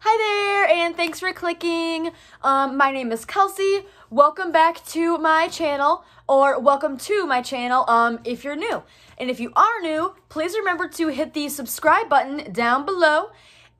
Hi there, and thanks for clicking. Um, my name is Kelsey. Welcome back to my channel, or welcome to my channel um, if you're new. And if you are new, please remember to hit the subscribe button down below.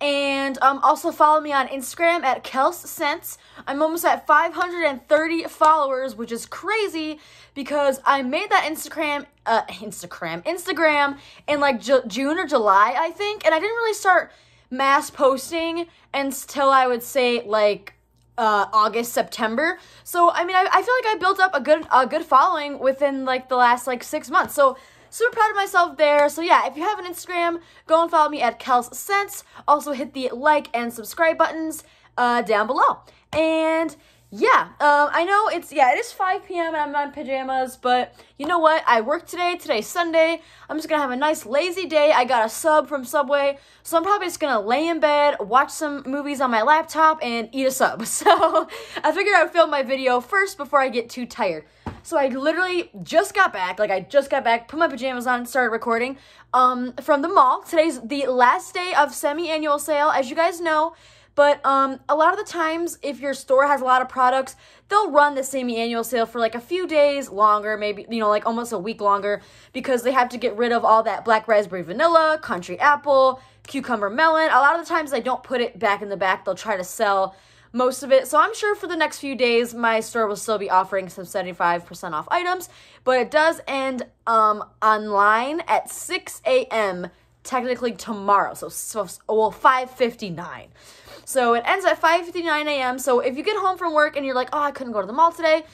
And um, also follow me on Instagram at KelsScents. I'm almost at 530 followers, which is crazy because I made that Instagram, uh, Instagram, Instagram in like Ju- June or July, I think. And I didn't really start mass posting until I would say like uh, August, September. So I mean, I, I feel like I built up a good a good following within like the last like six months. So super proud of myself there. So yeah, if you have an Instagram, go and follow me at Kels Scents. Also hit the like and subscribe buttons uh, down below. And yeah, um, I know it's, yeah, it is 5 p.m. and I'm in pajamas, but you know what? I work today. Today's Sunday. I'm just gonna have a nice lazy day. I got a sub from Subway, so I'm probably just gonna lay in bed, watch some movies on my laptop, and eat a sub. So I figured I would film my video first before I get too tired. So I literally just got back, like I just got back, put my pajamas on, started recording um, from the mall. Today's the last day of semi-annual sale. As you guys know, but um, a lot of the times, if your store has a lot of products, they'll run the semi-annual sale for like a few days longer, maybe, you know, like almost a week longer, because they have to get rid of all that black raspberry vanilla, country apple, cucumber melon. A lot of the times they don't put it back in the back. They'll try to sell most of it. So I'm sure for the next few days, my store will still be offering some 75% off items, but it does end um, online at 6 a.m. technically tomorrow. So, so well, 5:59. So it ends at 5:59 a.m. So if you get home from work and you're like, "Oh, I couldn't go to the mall today."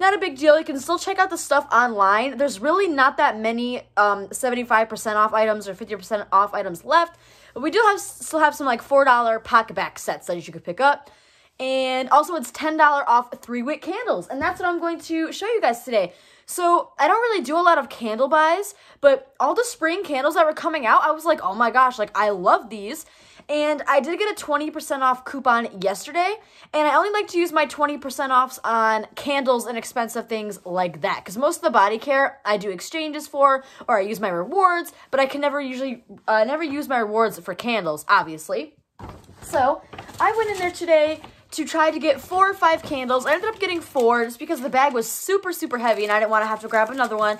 Not a big deal. You can still check out the stuff online. There's really not that many um, 75% off items or 50% off items left. But we do have still have some like $4 PocketBac sets that you could pick up. And also it's $10 off three wick candles. And that's what I'm going to show you guys today. So I don't really do a lot of candle buys, but all the spring candles that were coming out, I was like, oh my gosh, like I love these. And I did get a 20% off coupon yesterday, and I only like to use my 20% offs on candles and expensive things like that. Because most of the body care I do exchanges for, or I use my rewards, but I can never usually, uh, never use my rewards for candles, obviously. So I went in there today to try to get four or five candles. I ended up getting four just because the bag was super, super heavy and I didn't want to have to grab another one.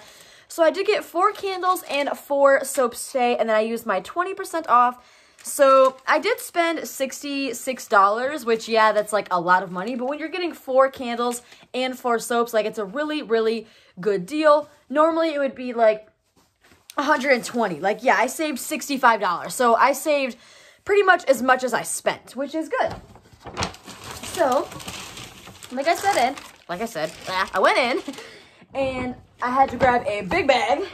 So I did get four candles and four soaps today, and then I used my 20% off so I did spend $66, which yeah, that's like a lot of money. But when you're getting four candles and four soaps, like it's a really, really good deal. Normally it would be like 120. Like yeah, I saved $65. So I saved pretty much as much as I spent, which is good. So, like I said in, like I said, I went in and I had to grab a big bag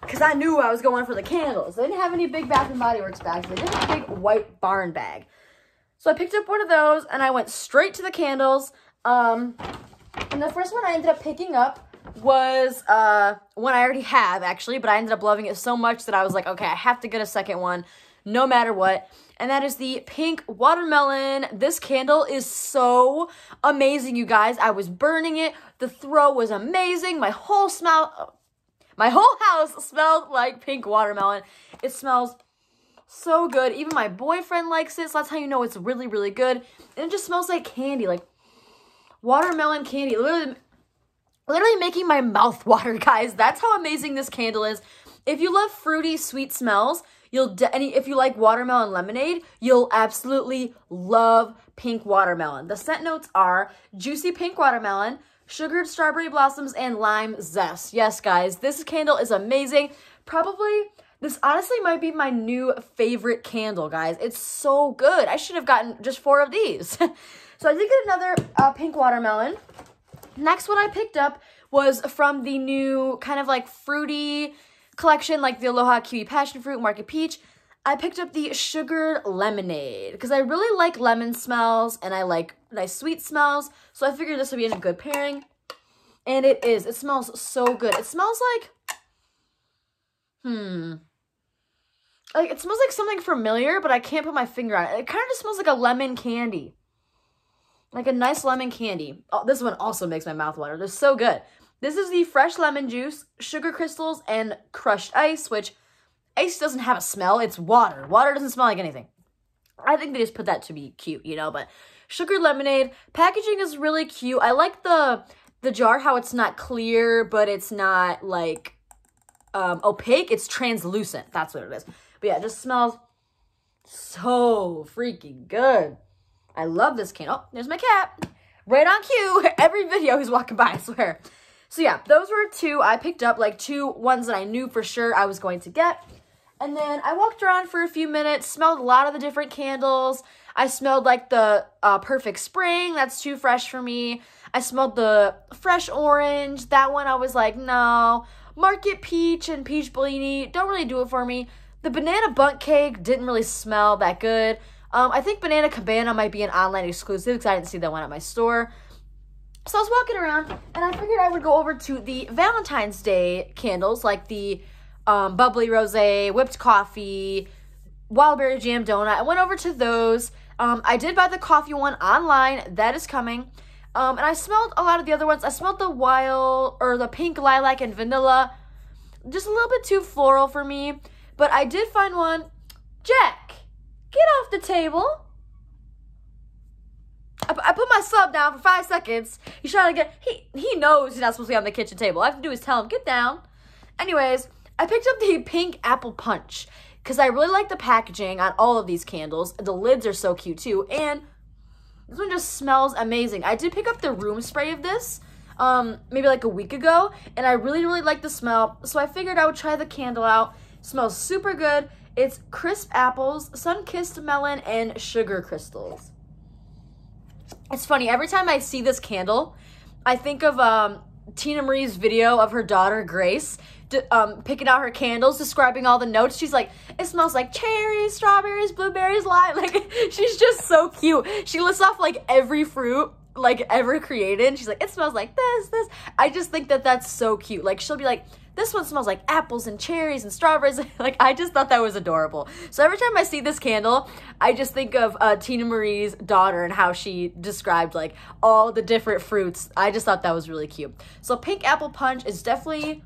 because I knew I was going for the candles. They didn't have any big Bath & Body Works bags. They did a big white barn bag. So I picked up one of those, and I went straight to the candles. Um, and the first one I ended up picking up was uh, one I already have, actually, but I ended up loving it so much that I was like, okay, I have to get a second one, no matter what. And that is the pink watermelon. This candle is so amazing, you guys. I was burning it. The throw was amazing. My whole smell my whole house smelled like pink watermelon. It smells so good. Even my boyfriend likes it, so that's how you know it's really, really good. And it just smells like candy, like watermelon candy. Literally, literally making my mouth water, guys. That's how amazing this candle is. If you love fruity, sweet smells, you'll any if you like watermelon lemonade, you'll absolutely love pink watermelon. The scent notes are juicy pink watermelon, sugared strawberry blossoms, and lime zest. Yes, guys, this candle is amazing. Probably, this honestly might be my new favorite candle, guys. It's so good. I should have gotten just four of these. so I did get another uh, pink watermelon. Next one I picked up was from the new kind of like fruity collection, like the Aloha Kiwi Passion Fruit Market Peach. I picked up the sugared lemonade because I really like lemon smells and I like nice sweet smells. So I figured this would be in a good pairing. And it is. It smells so good. It smells like, hmm. Like, it smells like something familiar, but I can't put my finger on it. It kind of just smells like a lemon candy. Like a nice lemon candy. Oh, this one also makes my mouth water. They're so good. This is the fresh lemon juice, sugar crystals, and crushed ice, which ice doesn't have a smell. It's water. Water doesn't smell like anything. I think they just put that to be cute, you know, but sugar lemonade packaging is really cute. I like the the jar how it's not clear, but it's not like um opaque, it's translucent. That's what it is. But yeah, it just smells so freaking good. I love this candle. Oh, there's my cat. Right on cue. Every video he's walking by, I swear. So yeah, those were two I picked up, like two ones that I knew for sure I was going to get. And then I walked around for a few minutes, smelled a lot of the different candles. I smelled like the uh, Perfect Spring, that's too fresh for me. I smelled the Fresh Orange, that one I was like, no. Market Peach and Peach Bellini don't really do it for me. The Banana Bunk Cake didn't really smell that good. Um, I think Banana Cabana might be an online exclusive because I didn't see that one at my store. So I was walking around and I figured I would go over to the Valentine's Day candles, like the um, bubbly rosé, whipped coffee, wildberry jam donut. I went over to those. Um, I did buy the coffee one online. That is coming. Um, and I smelled a lot of the other ones. I smelled the wild or the pink lilac and vanilla. Just a little bit too floral for me. But I did find one. Jack, get off the table. I, put my sub down for five seconds. He's trying to get, he, he knows he's not supposed to be on the kitchen table. All I have to do is tell him, get down. Anyways, I picked up the pink apple punch because I really like the packaging on all of these candles. The lids are so cute too. And this one just smells amazing. I did pick up the room spray of this um, maybe like a week ago. And I really, really like the smell. So I figured I would try the candle out. It smells super good. It's crisp apples, sun-kissed melon, and sugar crystals. It's funny. Every time I see this candle, I think of um, Tina Marie's video of her daughter, Grace um, picking out her candles, describing all the notes. She's like, it smells like cherries, strawberries, blueberries, lime. Like, she's just so cute. She lists off like every fruit like ever created. She's like, it smells like this, this. I just think that that's so cute. Like, she'll be like, this one smells like apples and cherries and strawberries. like, I just thought that was adorable. So every time I see this candle, I just think of uh, Tina Marie's daughter and how she described like all the different fruits. I just thought that was really cute. So pink apple punch is definitely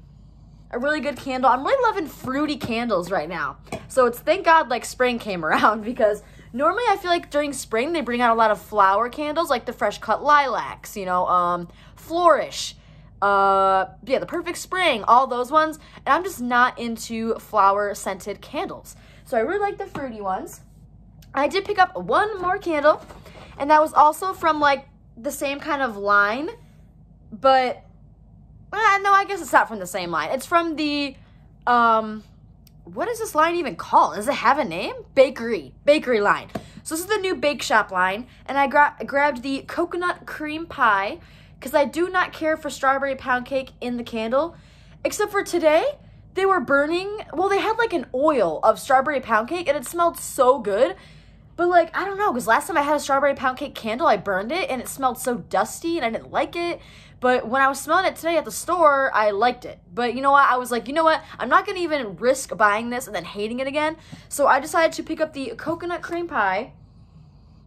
a really good candle. I'm really loving fruity candles right now. So it's thank God like spring came around because normally I feel like during spring they bring out a lot of flower candles like the fresh cut lilacs, you know, um, flourish, uh, yeah, the perfect spring, all those ones. And I'm just not into flower scented candles. So I really like the fruity ones. I did pick up one more candle and that was also from like the same kind of line, but uh, no, I guess it's not from the same line. It's from the, um, what is this line even called? Does it have a name? Bakery. Bakery line. So this is the new bake shop line. And I gra grabbed the coconut cream pie because I do not care for strawberry pound cake in the candle. Except for today, they were burning, well, they had like an oil of strawberry pound cake and it smelled so good. But like, I don't know, because last time I had a strawberry pound cake candle, I burned it and it smelled so dusty and I didn't like it. But when I was smelling it today at the store, I liked it. But you know what? I was like, you know what? I'm not going to even risk buying this and then hating it again. So I decided to pick up the coconut cream pie.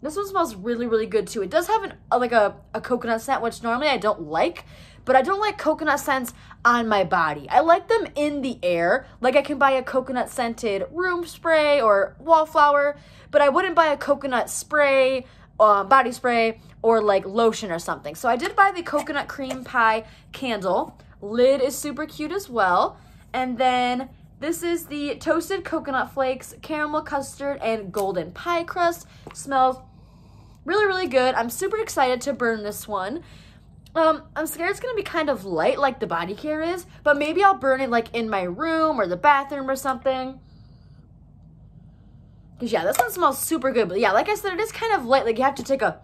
This one smells really, really good too. It does have an, a, like a, a coconut scent, which normally I don't like. But I don't like coconut scents on my body. I like them in the air. Like I can buy a coconut scented room spray or wallflower. But I wouldn't buy a coconut spray uh, body spray or like lotion or something. So I did buy the coconut cream pie candle. Lid is super cute as well. And then this is the toasted coconut flakes, caramel custard, and golden pie crust. Smells really, really good. I'm super excited to burn this one. Um, I'm scared it's gonna be kind of light like the body care is, but maybe I'll burn it like in my room or the bathroom or something. Because, yeah, this one smells super good. But, yeah, like I said, it is kind of light. Like, you have to take a,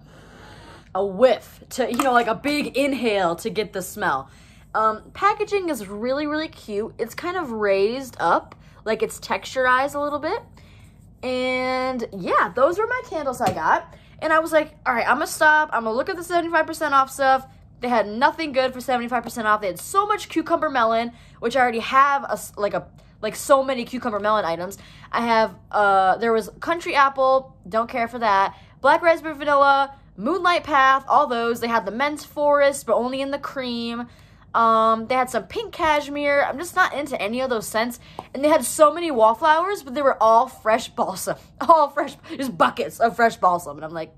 a whiff to, you know, like a big inhale to get the smell. Um, packaging is really, really cute. It's kind of raised up. Like, it's texturized a little bit. And, yeah, those were my candles I got. And I was like, all right, I'm to stop. I'm to look at the 75% off stuff. They had nothing good for 75% off. They had so much cucumber melon, which I already have a, like a like so many cucumber melon items. I have, uh, there was country apple, don't care for that. Black raspberry vanilla, moonlight path, all those. They had the men's forest, but only in the cream. Um, they had some pink cashmere. I'm just not into any of those scents. And they had so many wallflowers, but they were all fresh balsam. All fresh, just buckets of fresh balsam. And I'm like,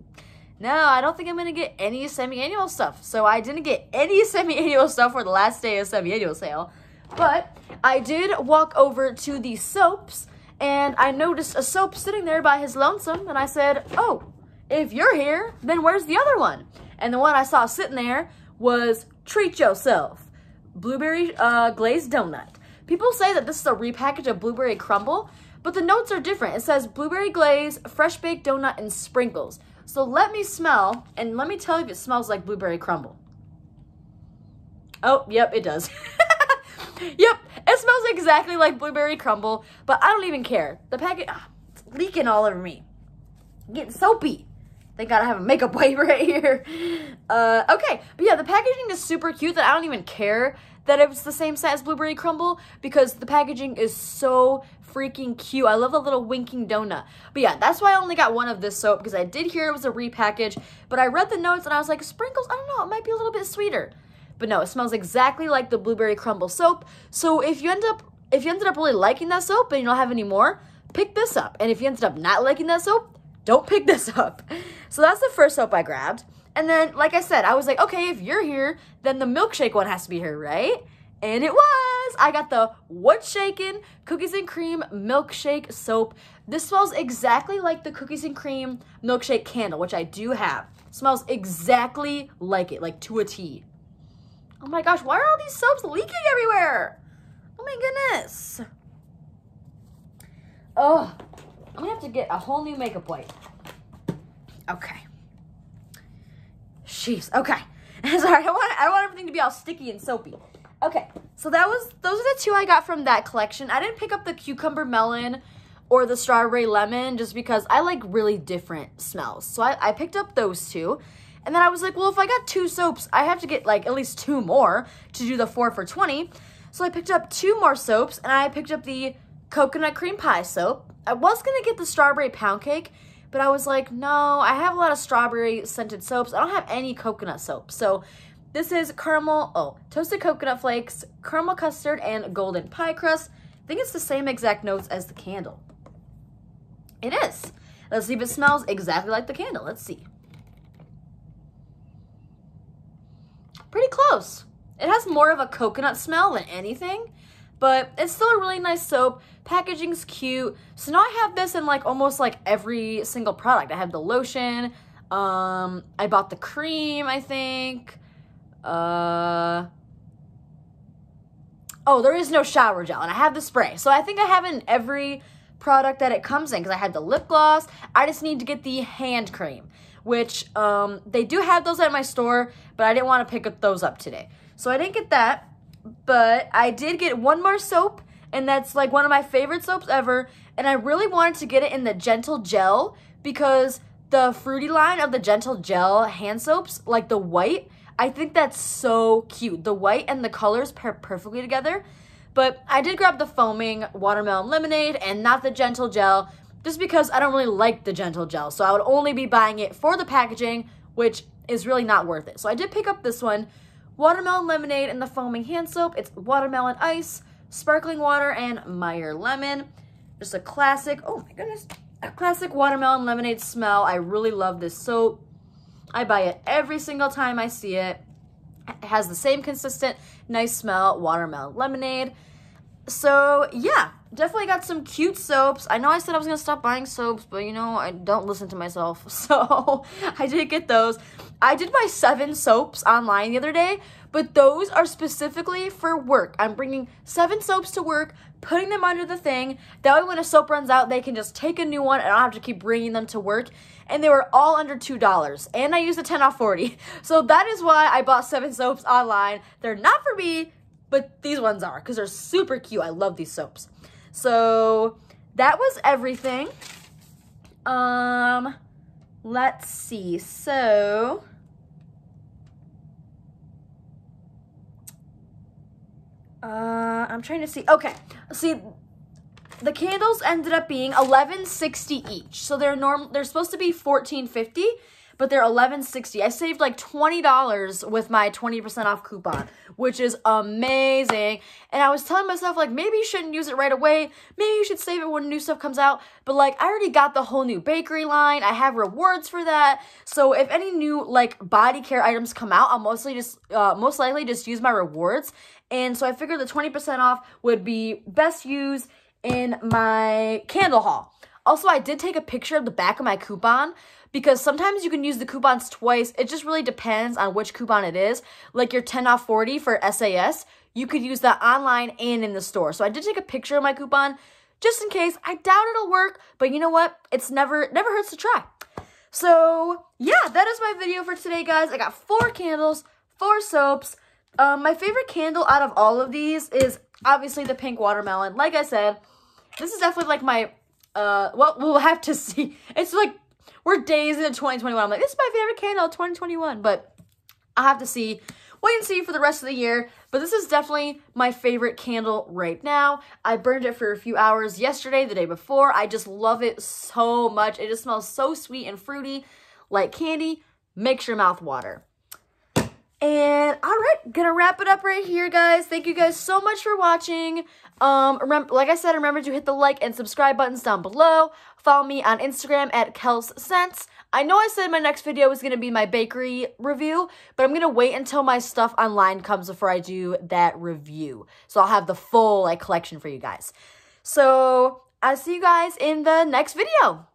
no, I don't think I'm going to get any semi-annual stuff. So I didn't get any semi-annual stuff for the last day of semi-annual sale. But I did walk over to the soaps and I noticed a soap sitting there by his lonesome. And I said, oh, if you're here, then where's the other one? And the one I saw sitting there was Treat Yourself, Blueberry uh, Glazed Donut. People say that this is a repackage of Blueberry Crumble, but the notes are different. It says Blueberry Glaze, Fresh Baked Donut, and Sprinkles. So let me smell, and let me tell you if it smells like Blueberry Crumble. Oh, yep, it does. yep, it smells exactly like Blueberry Crumble, but I don't even care. The packet, ah, leaking all over me. I'm getting soapy. They gotta have a makeup wipe right here. Uh, okay, but yeah, the packaging is super cute that I don't even care that it's the same as Blueberry Crumble because the packaging is so freaking cute. I love the little winking donut. But yeah, that's why I only got one of this soap because I did hear it was a repackage, but I read the notes and I was like, sprinkles, I don't know, it might be a little bit sweeter. But no, it smells exactly like the Blueberry Crumble soap. So if you end up, if you ended up really liking that soap and you don't have any more, pick this up. And if you ended up not liking that soap, don't pick this up. So that's the first soap I grabbed. And then, like I said, I was like, okay, if you're here, then the milkshake one has to be here, right? And it was. I got the What's Shakin' Cookies and Cream Milkshake Soap. This smells exactly like the Cookies and Cream Milkshake Candle, which I do have. It smells exactly like it, like to a T. Oh my gosh, why are all these soaps leaking everywhere? Oh my goodness. Oh, I'm gonna have to get a whole new makeup wipe. Okay. Jeez, okay. Sorry, I want I want everything to be all sticky and soapy. Okay, so that was those are the two I got from that collection. I didn't pick up the cucumber melon or the strawberry lemon just because I like really different smells. So I, I picked up those two. And then I was like, well, if I got two soaps, I have to get like at least two more to do the four for 20. So I picked up two more soaps and I picked up the coconut cream pie soap. I was going to get the strawberry pound cake, but I was like, no, I have a lot of strawberry scented soaps. I don't have any coconut soap. So this is caramel, oh, toasted coconut flakes, caramel custard, and golden pie crust. I think it's the same exact notes as the candle. It is. Let's see if it smells exactly like the candle. Let's see. Pretty close. It has more of a coconut smell than anything, but it's still a really nice soap. Packaging's cute. So now I have this in like almost like every single product. I have the lotion. Um, I bought the cream, I think. Uh, oh, there is no shower gel, and I have the spray. So I think I have in every product that it comes in because I had the lip gloss. I just need to get the hand cream, which um, they do have those at my store, but I didn't want to pick up those up today. So I didn't get that, but I did get one more soap, and that's like one of my favorite soaps ever, and I really wanted to get it in the Gentle Gel because the fruity line of the Gentle Gel hand soaps, like the white, I think that's so cute. The white and the colors pair perfectly together. But I did grab the foaming watermelon lemonade and not the gentle gel just because I don't really like the gentle gel. So I would only be buying it for the packaging, which is really not worth it. So I did pick up this one, watermelon lemonade and the foaming hand soap. It's watermelon ice, sparkling water, and Meyer lemon. Just a classic, oh my goodness, a classic watermelon lemonade smell. I really love this soap. I buy it every single time I see it. It has the same consistent, nice smell, watermelon lemonade. So yeah, definitely got some cute soaps. I know I said I was to stop buying soaps, but you know, I don't listen to myself. So I did get those. I did buy seven soaps online the other day, but those are specifically for work. I'm bringing seven soaps to work, putting them under the thing. That way when a soap runs out, they can just take a new one and I don't have to keep bringing them to work. And they were all under $2. And I used a 10 off 40. So that is why I bought seven soaps online. They're not for me, but these ones are because they're super cute. I love these soaps. So that was everything. Um, let's see. So Uh, I'm trying to see. Okay, see, the candles ended up being 11.60 each. So they're norm. They're supposed to be 14.50, but they're eleven sixty. I saved like twenty dollars with my twenty percent off coupon, which is amazing. And I was telling myself like maybe you shouldn't use it right away. Maybe you should save it when new stuff comes out. But like I already got the whole new bakery line. I have rewards for that. So if any new like body care items come out, I'll mostly just uh, most likely just use my rewards. And so I figured the twenty percent off would be best used in my candle haul. Also, I did take a picture of the back of my coupon because sometimes you can use the coupons twice. It just really depends on which coupon it is. Like your 10 off 40 for SAS, you could use that online and in the store. So I did take a picture of my coupon just in case. I doubt it'll work, but you know what? It's never never hurts to try. So, yeah, that is my video for today, guys. I got four candles, four soaps. Um, my favorite candle out of all of these is obviously the pink watermelon. Like I said, this is definitely like my uh, well, we'll have to see. It's like we're days into 2021. I'm like, this is my favorite candle 2021, but I'll have to see. Wait and see for the rest of the year. But this is definitely my favorite candle right now. I burned it for a few hours yesterday, the day before. I just love it so much. It just smells so sweet and fruity, like candy. Makes your mouth water. And all right, gonna wrap it up right here, guys. Thank you guys so much for watching. Um, like I said, remember to hit the like and subscribe buttons down below. Follow me on Instagram at Kels Scents. I know I said my next video was gonna be my bakery review, but I'm gonna wait until my stuff online comes before I do that review. So I'll have the full like collection for you guys. So I'll see you guys in the next video.